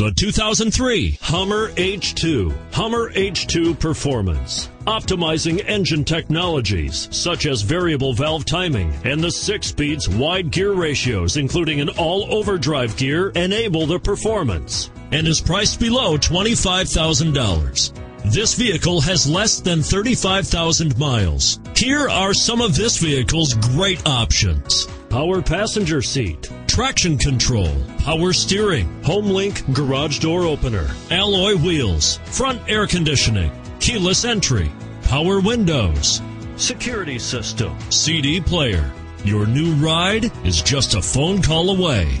The 2003 Hummer H2. Hummer H2 Performance. Optimizing engine technologies such as variable valve timing and the six speeds wide gear ratios, including an all overdrive gear, enable the performance and is priced below $25,000. This vehicle has less than 35,000 miles. Here are some of this vehicle's great options. Power passenger seat, traction control, power steering, HomeLink garage door opener, alloy wheels, front air conditioning, keyless entry, power windows, security system, CD player. Your new ride is just a phone call away.